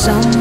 some